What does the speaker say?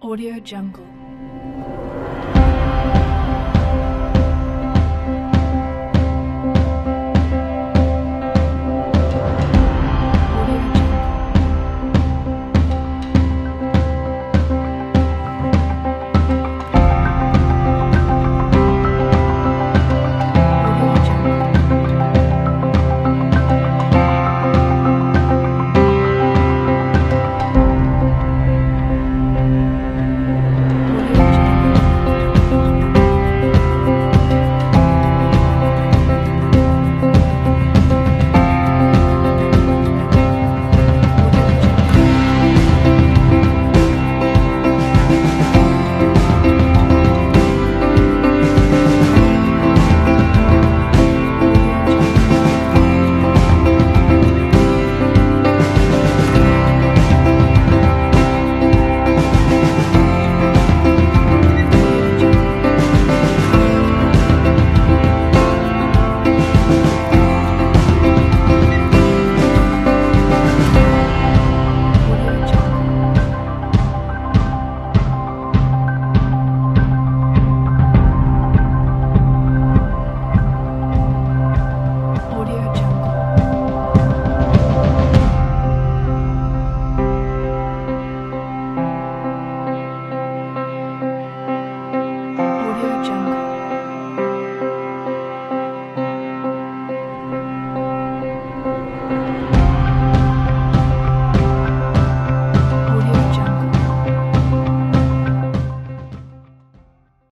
Audio Jungle.